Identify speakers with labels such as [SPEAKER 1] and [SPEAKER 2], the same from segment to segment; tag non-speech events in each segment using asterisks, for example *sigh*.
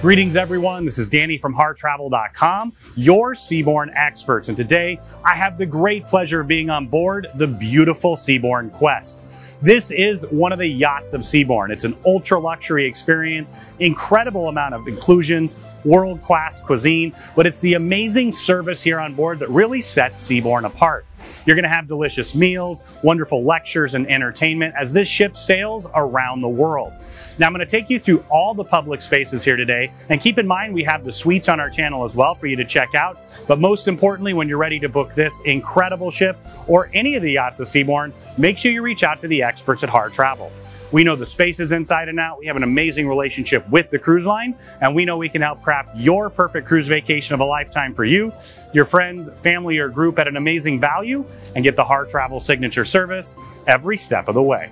[SPEAKER 1] Greetings, everyone. This is Danny from HarrTravel.com, your Seabourn experts. And today I have the great pleasure of being on board the beautiful Seabourn Quest. This is one of the yachts of Seabourn. It's an ultra luxury experience, incredible amount of inclusions, world-class cuisine, but it's the amazing service here on board that really sets Seabourn apart. You're going to have delicious meals, wonderful lectures and entertainment as this ship sails around the world. Now I'm going to take you through all the public spaces here today and keep in mind we have the suites on our channel as well for you to check out. But most importantly, when you're ready to book this incredible ship or any of the yachts of Seabourn, make sure you reach out to the experts at Harr Travel. We know the spaces inside and out. We have an amazing relationship with the cruise line, and we know we can help craft your perfect cruise vacation of a lifetime for you, your friends, family, or group at an amazing value, and get the Harr Travel signature service every step of the way.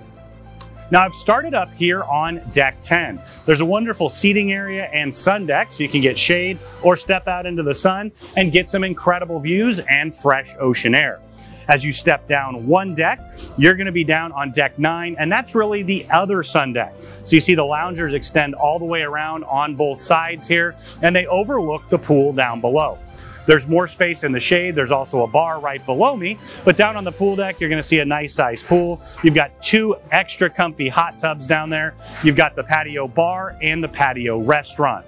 [SPEAKER 1] Now I've started up here on deck 10. There's a wonderful seating area and sun deck so you can get shade or step out into the sun and get some incredible views and fresh ocean air. As you step down one deck, you're gonna be down on deck nine, and that's really the other sun deck. So you see the loungers extend all the way around on both sides here, and they overlook the pool down below. There's more space in the shade. There's also a bar right below me, but down on the pool deck, you're gonna see a nice sized pool. You've got two extra comfy hot tubs down there. You've got the patio bar and the patio restaurant.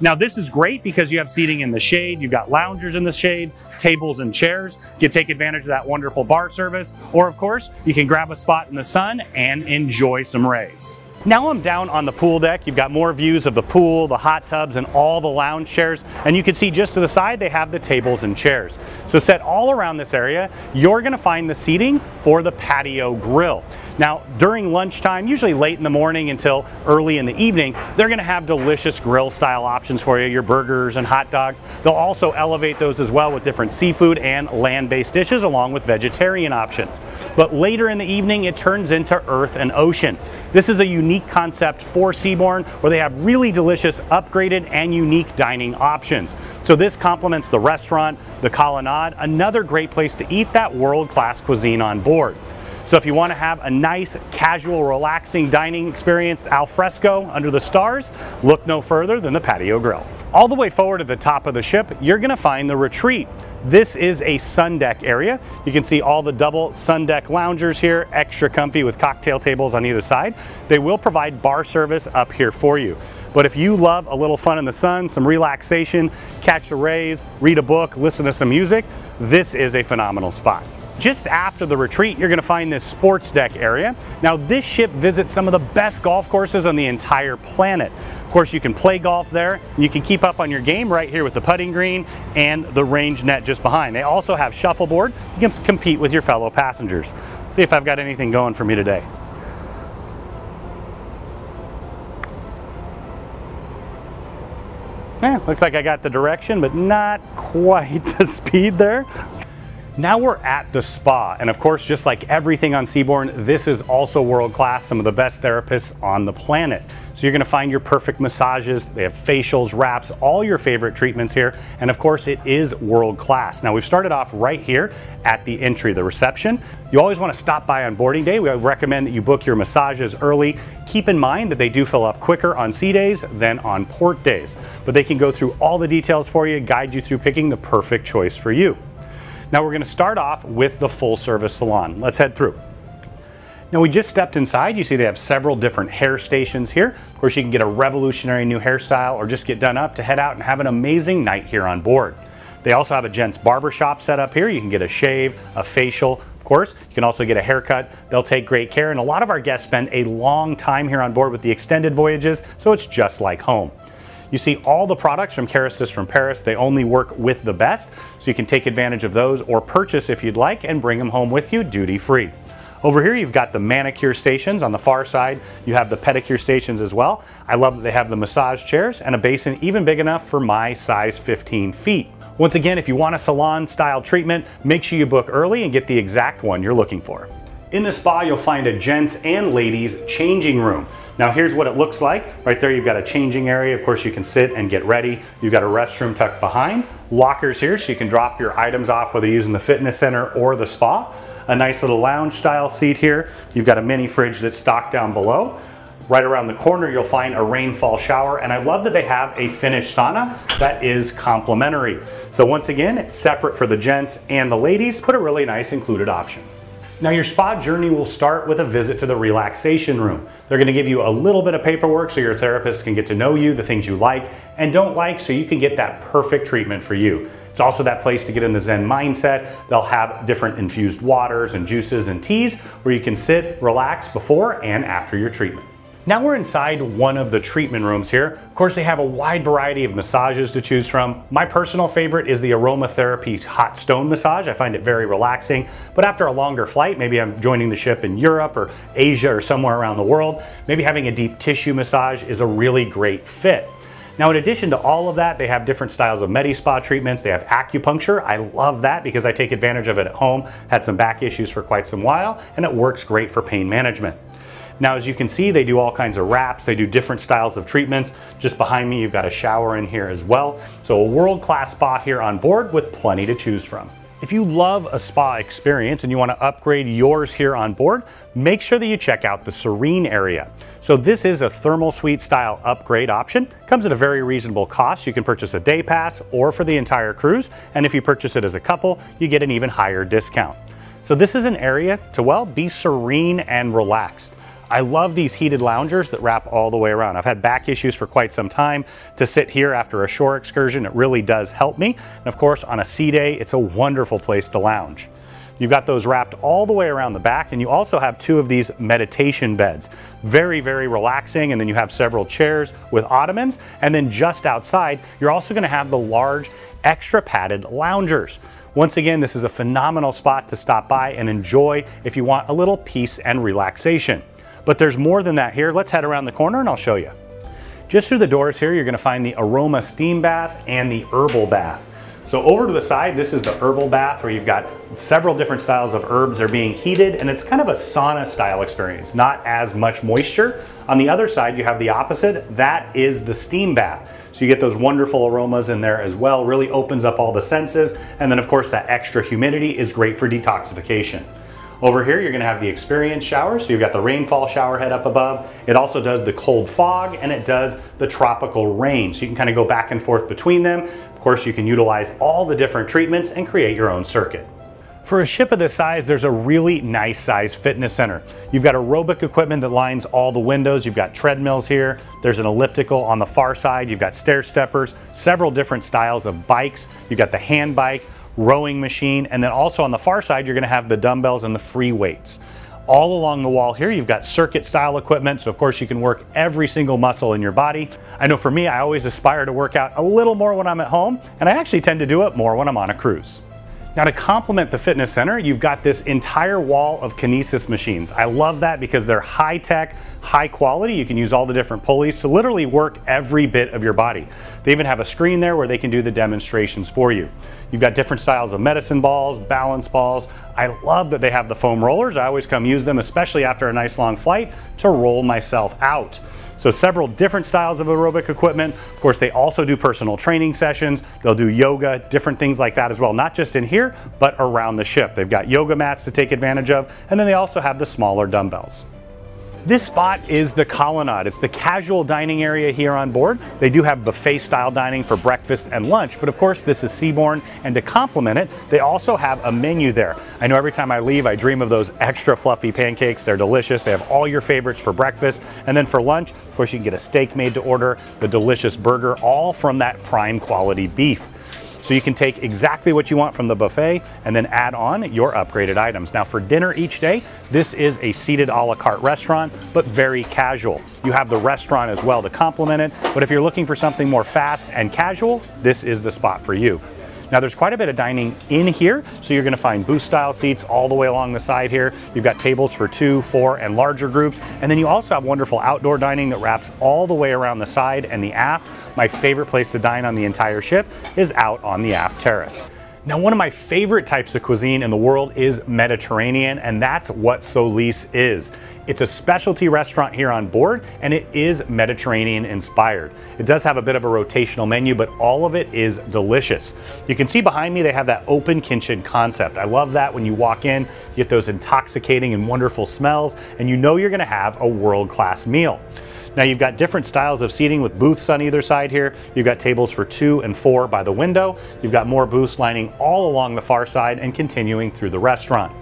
[SPEAKER 1] Now this is great because you have seating in the shade, you've got loungers in the shade, tables and chairs. You can take advantage of that wonderful bar service, or of course, you can grab a spot in the sun and enjoy some rays. Now I'm down on the pool deck. You've got more views of the pool, the hot tubs, and all the lounge chairs. And you can see just to the side, they have the tables and chairs. So set all around this area, you're gonna find the seating for the patio grill. Now, during lunchtime, usually late in the morning until early in the evening, they're gonna have delicious grill style options for you, your burgers and hot dogs. They'll also elevate those as well with different seafood and land-based dishes along with vegetarian options. But later in the evening, it turns into earth and ocean. This is a unique concept for Seabourn where they have really delicious upgraded and unique dining options. So this complements the restaurant, the colonnade, another great place to eat that world-class cuisine on board. So if you want to have a nice, casual, relaxing dining experience al fresco under the stars, look no further than the patio grill. All the way forward at the top of the ship, you're going to find the retreat. This is a sun deck area. You can see all the double sun deck loungers here, extra comfy with cocktail tables on either side. They will provide bar service up here for you. But if you love a little fun in the sun, some relaxation, catch the rays, read a book, listen to some music, this is a phenomenal spot. Just after the retreat, you're gonna find this sports deck area. Now this ship visits some of the best golf courses on the entire planet. Of course, you can play golf there. You can keep up on your game right here with the putting green and the range net just behind. They also have shuffleboard. You can compete with your fellow passengers. see if I've got anything going for me today. Yeah, looks like I got the direction, but not quite *laughs* the speed there. Now we're at the spa, and of course, just like everything on Seabourn, this is also world class, some of the best therapists on the planet. So you're gonna find your perfect massages, they have facials, wraps, all your favorite treatments here, and of course it is world class. Now we've started off right here at the entry, the reception. You always wanna stop by on boarding day. We recommend that you book your massages early. Keep in mind that they do fill up quicker on sea days than on port days, but they can go through all the details for you, guide you through picking the perfect choice for you. Now we're gonna start off with the full service salon. Let's head through. Now we just stepped inside. You see they have several different hair stations here. Of course, you can get a revolutionary new hairstyle or just get done up to head out and have an amazing night here on board. They also have a gents barber shop set up here. You can get a shave, a facial, of course. You can also get a haircut. They'll take great care. And a lot of our guests spend a long time here on board with the extended voyages, so it's just like home. You see all the products from Kérastase from Paris, they only work with the best, so you can take advantage of those or purchase if you'd like and bring them home with you duty free. Over here you've got the manicure stations. On the far side you have the pedicure stations as well. I love that they have the massage chairs and a basin even big enough for my size 15 feet. Once again, if you want a salon style treatment, make sure you book early and get the exact one you're looking for. In the spa, you'll find a gents and ladies changing room. Now here's what it looks like. Right there, you've got a changing area. Of course, you can sit and get ready. You've got a restroom tucked behind. Lockers here, so you can drop your items off, whether you're using the fitness center or the spa. A nice little lounge style seat here. You've got a mini fridge that's stocked down below. Right around the corner, you'll find a rainfall shower, and I love that they have a finished sauna that is complimentary. So once again, it's separate for the gents and the ladies, but a really nice included option. Now your spa journey will start with a visit to the relaxation room. They're gonna give you a little bit of paperwork so your therapist can get to know you, the things you like and don't like, so you can get that perfect treatment for you. It's also that place to get in the Zen mindset. They'll have different infused waters and juices and teas where you can sit, relax before and after your treatment. Now we're inside one of the treatment rooms here. Of course, they have a wide variety of massages to choose from. My personal favorite is the aromatherapy hot stone massage. I find it very relaxing, but after a longer flight, maybe I'm joining the ship in Europe or Asia or somewhere around the world, maybe having a deep tissue massage is a really great fit. Now, in addition to all of that, they have different styles of Medi-Spa treatments. They have acupuncture. I love that because I take advantage of it at home. Had some back issues for quite some while, and it works great for pain management. Now, as you can see, they do all kinds of wraps. They do different styles of treatments. Just behind me, you've got a shower in here as well. So a world-class spa here on board with plenty to choose from. If you love a spa experience and you want to upgrade yours here on board, make sure that you check out the Serene area. So this is a thermal suite style upgrade option. Comes at a very reasonable cost. You can purchase a day pass or for the entire cruise. And if you purchase it as a couple, you get an even higher discount. So this is an area to, well, be serene and relaxed. I love these heated loungers that wrap all the way around. I've had back issues for quite some time. To sit here after a shore excursion, it really does help me. And of course, on a sea day, it's a wonderful place to lounge. You've got those wrapped all the way around the back and you also have two of these meditation beds. Very, very relaxing and then you have several chairs with ottomans and then just outside you're also going to have the large extra padded loungers. Once again, this is a phenomenal spot to stop by and enjoy if you want a little peace and relaxation. But there's more than that here. Let's head around the corner and I'll show you. Just through the doors here, you're gonna find the aroma steam bath and the herbal bath. So over to the side, this is the herbal bath where you've got several different styles of herbs are being heated and it's kind of a sauna style experience, not as much moisture. On the other side, you have the opposite. That is the steam bath. So you get those wonderful aromas in there as well, really opens up all the senses. And then of course that extra humidity is great for detoxification. Over here, you're gonna have the experience shower. So you've got the rainfall shower head up above. It also does the cold fog and it does the tropical rain. So you can kind of go back and forth between them. Of course, you can utilize all the different treatments and create your own circuit. For a ship of this size, there's a really nice size fitness center. You've got aerobic equipment that lines all the windows. You've got treadmills here. There's an elliptical on the far side. You've got stair steppers, several different styles of bikes. You've got the hand bike, rowing machine, and then also on the far side, you're gonna have the dumbbells and the free weights. All along the wall here, you've got circuit style equipment, so of course you can work every single muscle in your body. I know for me, I always aspire to work out a little more when I'm at home, and I actually tend to do it more when I'm on a cruise. Now to complement the fitness center, you've got this entire wall of kinesis machines. I love that because they're high tech, high quality. You can use all the different pulleys to literally work every bit of your body. They even have a screen there where they can do the demonstrations for you. You've got different styles of medicine balls, balance balls. I love that they have the foam rollers. I always come use them, especially after a nice long flight, to roll myself out. So several different styles of aerobic equipment. Of course, they also do personal training sessions. They'll do yoga, different things like that as well, not just in here, but around the ship. They've got yoga mats to take advantage of, and then they also have the smaller dumbbells. This spot is the Colonnade. It's the casual dining area here on board. They do have buffet style dining for breakfast and lunch, but of course this is Seabourn and to complement it, they also have a menu there. I know every time I leave, I dream of those extra fluffy pancakes. They're delicious. They have all your favorites for breakfast. And then for lunch, of course, you can get a steak made to order, the delicious burger, all from that prime quality beef. So you can take exactly what you want from the buffet and then add on your upgraded items. Now for dinner each day, this is a seated a la carte restaurant, but very casual. You have the restaurant as well to complement it, but if you're looking for something more fast and casual, this is the spot for you. Now there's quite a bit of dining in here, so you're gonna find booth style seats all the way along the side here. You've got tables for two, four, and larger groups. And then you also have wonderful outdoor dining that wraps all the way around the side and the aft. My favorite place to dine on the entire ship is out on the aft terrace. Now, one of my favorite types of cuisine in the world is Mediterranean, and that's what Solis is. It's a specialty restaurant here on board, and it is Mediterranean inspired. It does have a bit of a rotational menu, but all of it is delicious. You can see behind me, they have that open kitchen concept. I love that when you walk in, you get those intoxicating and wonderful smells, and you know you're gonna have a world-class meal. Now you've got different styles of seating with booths on either side here. You've got tables for two and four by the window. You've got more booths lining all along the far side and continuing through the restaurant.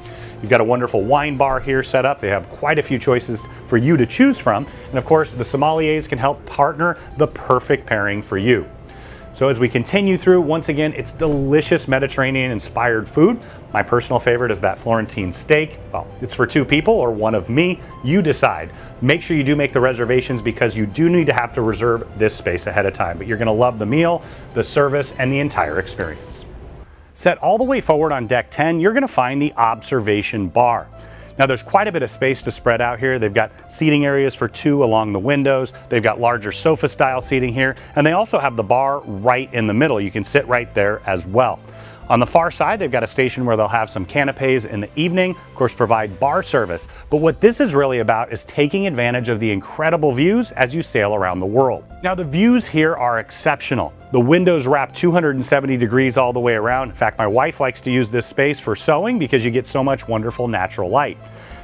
[SPEAKER 1] You've got a wonderful wine bar here set up. They have quite a few choices for you to choose from. And of course, the sommeliers can help partner the perfect pairing for you. So as we continue through, once again, it's delicious Mediterranean inspired food. My personal favorite is that Florentine steak. Well, it's for two people or one of me. You decide. Make sure you do make the reservations because you do need to have to reserve this space ahead of time. But you're gonna love the meal, the service, and the entire experience. Set all the way forward on deck 10, you're gonna find the observation bar. Now there's quite a bit of space to spread out here. They've got seating areas for two along the windows. They've got larger sofa style seating here. And they also have the bar right in the middle. You can sit right there as well. On the far side, they've got a station where they'll have some canapes in the evening, of course provide bar service. But what this is really about is taking advantage of the incredible views as you sail around the world. Now the views here are exceptional. The windows wrap 270 degrees all the way around. In fact, my wife likes to use this space for sewing because you get so much wonderful natural light.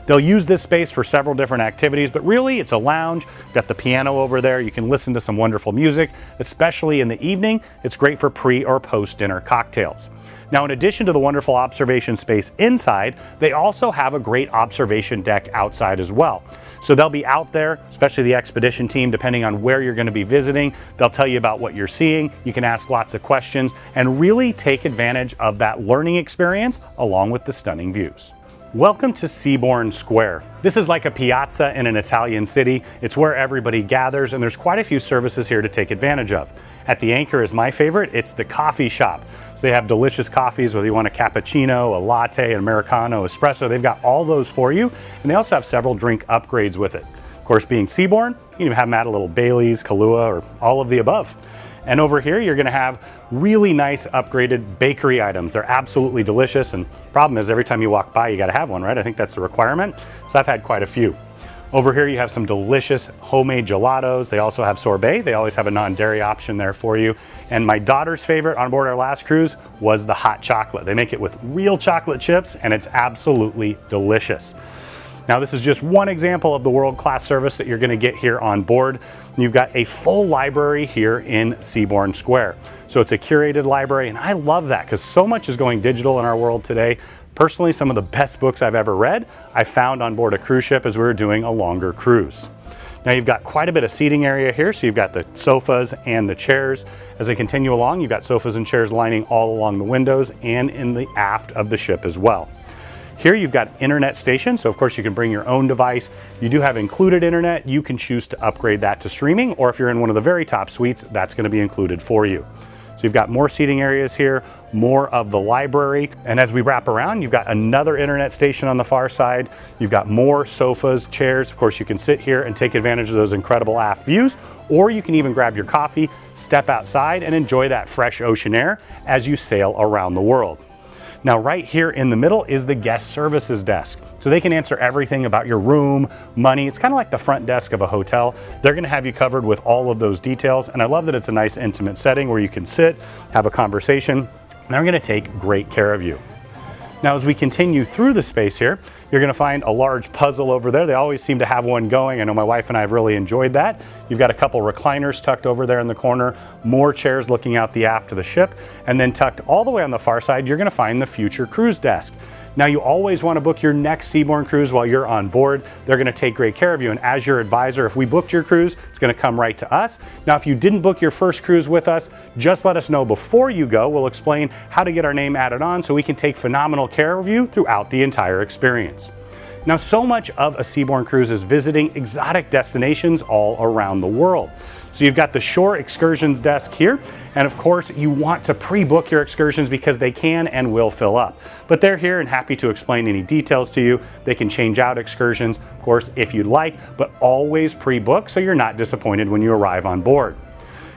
[SPEAKER 1] They'll use this space for several different activities, but really it's a lounge. Got the piano over there. You can listen to some wonderful music, especially in the evening. It's great for pre or post dinner cocktails. Now, in addition to the wonderful observation space inside, they also have a great observation deck outside as well. So they'll be out there, especially the expedition team, depending on where you're gonna be visiting. They'll tell you about what you're seeing. You can ask lots of questions and really take advantage of that learning experience along with the stunning views. Welcome to Seabourn Square. This is like a piazza in an Italian city. It's where everybody gathers and there's quite a few services here to take advantage of. At the Anchor is my favorite, it's the coffee shop. So they have delicious coffees, whether you want a cappuccino, a latte, an Americano, espresso, they've got all those for you. And they also have several drink upgrades with it. Of course, being Seabourn, you can have them at a little Bailey's, Kahlua, or all of the above. And over here, you're gonna have really nice upgraded bakery items. They're absolutely delicious. And problem is every time you walk by, you gotta have one, right? I think that's the requirement. So I've had quite a few. Over here, you have some delicious homemade gelatos. They also have sorbet. They always have a non-dairy option there for you. And my daughter's favorite on board our last cruise was the hot chocolate. They make it with real chocolate chips and it's absolutely delicious. Now this is just one example of the world-class service that you're gonna get here on board. You've got a full library here in Seabourn Square. So it's a curated library and I love that because so much is going digital in our world today. Personally, some of the best books I've ever read, I found on board a cruise ship as we were doing a longer cruise. Now you've got quite a bit of seating area here, so you've got the sofas and the chairs. As they continue along, you've got sofas and chairs lining all along the windows and in the aft of the ship as well. Here you've got internet station, so of course you can bring your own device. You do have included internet. You can choose to upgrade that to streaming, or if you're in one of the very top suites, that's gonna be included for you. So you've got more seating areas here, more of the library. And as we wrap around, you've got another internet station on the far side. You've got more sofas, chairs. Of course, you can sit here and take advantage of those incredible aft views, or you can even grab your coffee, step outside and enjoy that fresh ocean air as you sail around the world. Now right here in the middle is the guest services desk. So they can answer everything about your room, money. It's kind of like the front desk of a hotel. They're gonna have you covered with all of those details. And I love that it's a nice intimate setting where you can sit, have a conversation, and they're gonna take great care of you. Now as we continue through the space here, you're gonna find a large puzzle over there. They always seem to have one going. I know my wife and I have really enjoyed that. You've got a couple recliners tucked over there in the corner, more chairs looking out the aft of the ship, and then tucked all the way on the far side, you're gonna find the future cruise desk. Now you always want to book your next Seabourn cruise while you're on board. They're going to take great care of you. And as your advisor, if we booked your cruise, it's going to come right to us. Now, if you didn't book your first cruise with us, just let us know before you go. We'll explain how to get our name added on so we can take phenomenal care of you throughout the entire experience. Now, so much of a Seabourn cruise is visiting exotic destinations all around the world. So you've got the shore excursions desk here. And of course, you want to pre-book your excursions because they can and will fill up. But they're here and happy to explain any details to you. They can change out excursions, of course, if you'd like, but always pre-book so you're not disappointed when you arrive on board.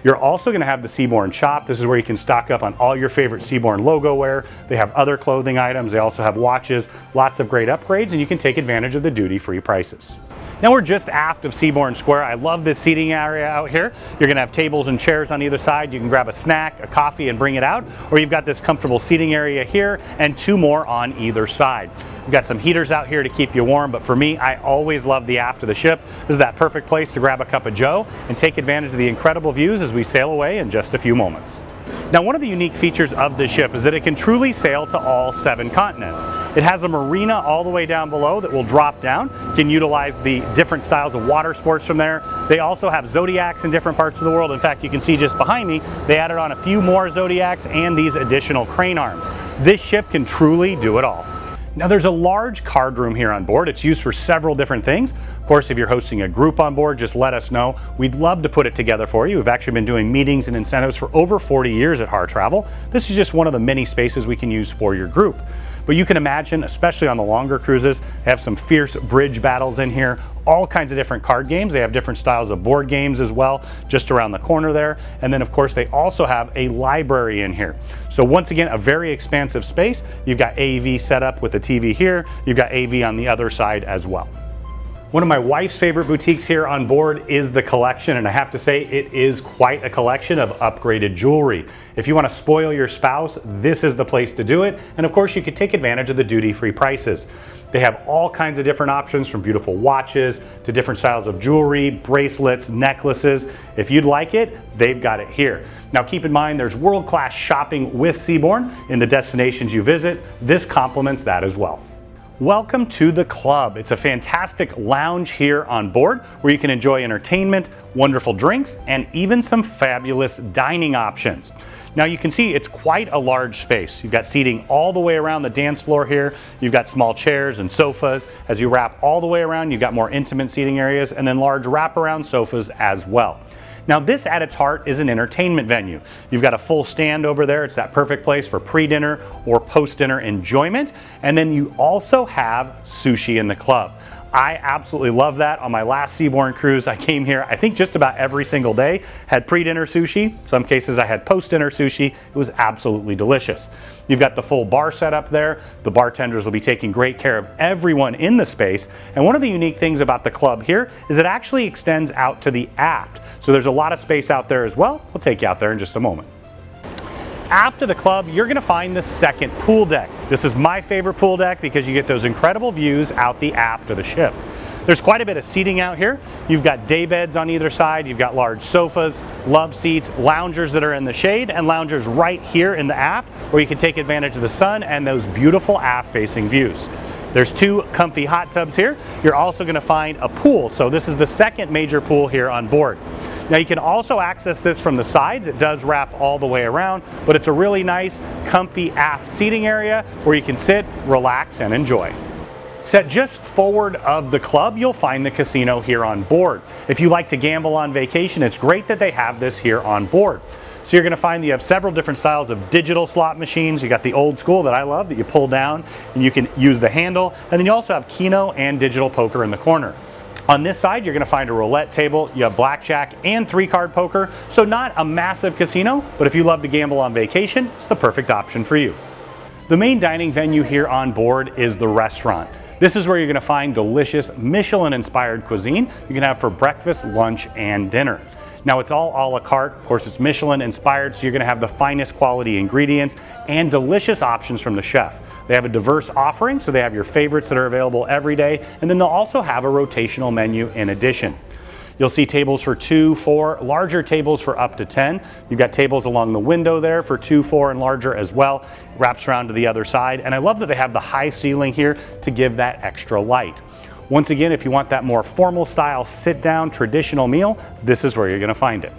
[SPEAKER 1] You're also gonna have the Seabourn shop. This is where you can stock up on all your favorite Seabourn logo wear. They have other clothing items. They also have watches, lots of great upgrades, and you can take advantage of the duty-free prices. Now we're just aft of Seabourn Square. I love this seating area out here. You're gonna have tables and chairs on either side. You can grab a snack, a coffee, and bring it out. Or you've got this comfortable seating area here and two more on either side. We've got some heaters out here to keep you warm, but for me, I always love the aft of the ship. This is that perfect place to grab a cup of joe and take advantage of the incredible views as we sail away in just a few moments. Now one of the unique features of this ship is that it can truly sail to all seven continents. It has a marina all the way down below that will drop down. Can utilize the different styles of water sports from there. They also have Zodiacs in different parts of the world. In fact, you can see just behind me, they added on a few more Zodiacs and these additional crane arms. This ship can truly do it all. Now there's a large card room here on board. It's used for several different things. Of course, if you're hosting a group on board, just let us know. We'd love to put it together for you. We've actually been doing meetings and incentives for over 40 years at Harr Travel. This is just one of the many spaces we can use for your group. But you can imagine, especially on the longer cruises, they have some fierce bridge battles in here, all kinds of different card games. They have different styles of board games as well, just around the corner there. And then of course, they also have a library in here. So once again, a very expansive space. You've got AV set up with the TV here. You've got AV on the other side as well. One of my wife's favorite boutiques here on board is The Collection, and I have to say it is quite a collection of upgraded jewelry. If you want to spoil your spouse, this is the place to do it, and of course you could take advantage of the duty-free prices. They have all kinds of different options from beautiful watches to different styles of jewelry, bracelets, necklaces. If you'd like it, they've got it here. Now keep in mind there's world-class shopping with Seabourn in the destinations you visit. This complements that as well. Welcome to the club. It's a fantastic lounge here on board where you can enjoy entertainment, wonderful drinks, and even some fabulous dining options. Now you can see it's quite a large space. You've got seating all the way around the dance floor here. You've got small chairs and sofas. As you wrap all the way around, you've got more intimate seating areas and then large wraparound sofas as well. Now this at its heart is an entertainment venue. You've got a full stand over there. It's that perfect place for pre-dinner or post-dinner enjoyment. And then you also have sushi in the club. I absolutely love that. On my last Seabourn cruise, I came here, I think just about every single day, had pre-dinner sushi. Some cases I had post-dinner sushi. It was absolutely delicious. You've got the full bar set up there. The bartenders will be taking great care of everyone in the space. And one of the unique things about the club here is it actually extends out to the aft. So there's a lot of space out there as well. We'll take you out there in just a moment. After the club, you're gonna find the second pool deck. This is my favorite pool deck because you get those incredible views out the aft of the ship. There's quite a bit of seating out here. You've got day beds on either side. You've got large sofas, love seats, loungers that are in the shade, and loungers right here in the aft where you can take advantage of the sun and those beautiful aft facing views. There's two comfy hot tubs here. You're also gonna find a pool. So this is the second major pool here on board. Now you can also access this from the sides. It does wrap all the way around, but it's a really nice, comfy aft seating area where you can sit, relax, and enjoy. Set just forward of the club, you'll find the casino here on board. If you like to gamble on vacation, it's great that they have this here on board. So you're going to find that you have several different styles of digital slot machines. You got the old school that I love that you pull down and you can use the handle. And then you also have Keno and digital poker in the corner. On this side, you're gonna find a roulette table, you have blackjack and three card poker. So not a massive casino, but if you love to gamble on vacation, it's the perfect option for you. The main dining venue here on board is the restaurant. This is where you're gonna find delicious Michelin-inspired cuisine you can have for breakfast, lunch, and dinner. Now it's all a la carte. Of course, it's Michelin inspired, so you're gonna have the finest quality ingredients and delicious options from the chef. They have a diverse offering, so they have your favorites that are available every day, and then they'll also have a rotational menu in addition. You'll see tables for two, four, larger tables for up to 10. You've got tables along the window there for two, four, and larger as well. Wraps around to the other side. And I love that they have the high ceiling here to give that extra light. Once again, if you want that more formal style sit down traditional meal, this is where you're gonna find it.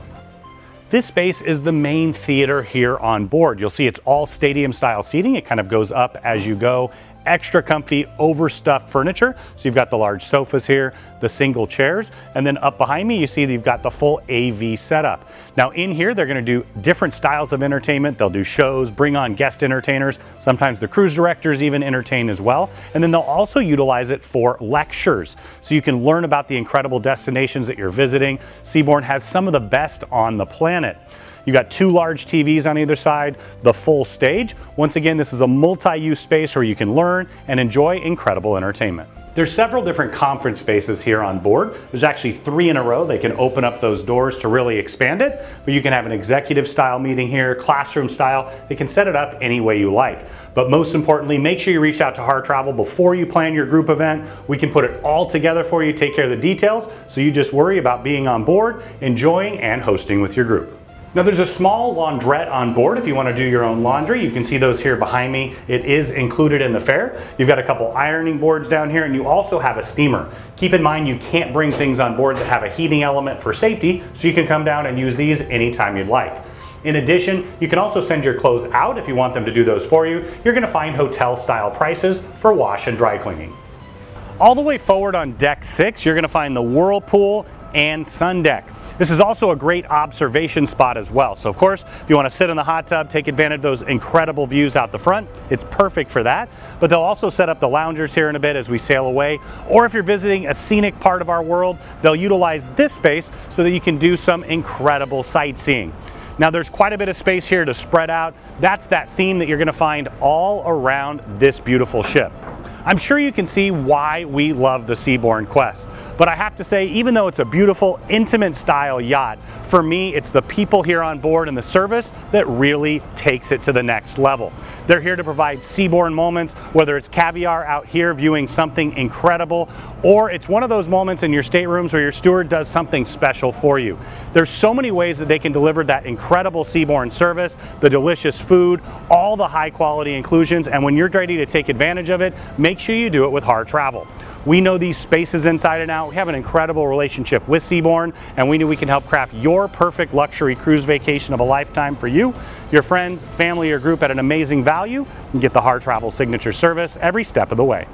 [SPEAKER 1] This space is the main theater here on board. You'll see it's all stadium style seating. It kind of goes up as you go extra comfy overstuffed furniture. So you've got the large sofas here, the single chairs, and then up behind me you see you've got the full AV setup. Now in here they're gonna do different styles of entertainment. They'll do shows, bring on guest entertainers, sometimes the cruise directors even entertain as well. And then they'll also utilize it for lectures. So you can learn about the incredible destinations that you're visiting. Seabourn has some of the best on the planet. You got two large TVs on either side, the full stage. Once again, this is a multi-use space where you can learn and enjoy incredible entertainment. There's several different conference spaces here on board. There's actually three in a row. They can open up those doors to really expand it, but you can have an executive style meeting here, classroom style. They can set it up any way you like. But most importantly, make sure you reach out to Harr Travel before you plan your group event. We can put it all together for you, take care of the details, so you just worry about being on board, enjoying, and hosting with your group. Now there's a small laundrette on board if you want to do your own laundry. You can see those here behind me. It is included in the fare. You've got a couple ironing boards down here and you also have a steamer. Keep in mind you can't bring things on board that have a heating element for safety, so you can come down and use these anytime you'd like. In addition, you can also send your clothes out if you want them to do those for you. You're going to find hotel style prices for wash and dry cleaning. All the way forward on deck six, you're going to find the whirlpool and sun deck. This is also a great observation spot as well. So of course, if you want to sit in the hot tub, take advantage of those incredible views out the front, it's perfect for that. But they'll also set up the loungers here in a bit as we sail away. Or if you're visiting a scenic part of our world, they'll utilize this space so that you can do some incredible sightseeing. Now there's quite a bit of space here to spread out. That's that theme that you're gonna find all around this beautiful ship. I'm sure you can see why we love the Seabourn Quest. But I have to say, even though it's a beautiful, intimate style yacht, for me, it's the people here on board and the service that really takes it to the next level. They're here to provide Seabourn moments, whether it's caviar out here viewing something incredible, or it's one of those moments in your staterooms where your steward does something special for you. There's so many ways that they can deliver that incredible Seabourn service, the delicious food, all the high quality inclusions, and when you're ready to take advantage of it, make make sure you do it with Harr Travel. We know these spaces inside and out. We have an incredible relationship with Seabourn, and we know we can help craft your perfect luxury cruise vacation of a lifetime for you, your friends, family, or group at an amazing value, and get the Harr Travel signature service every step of the way.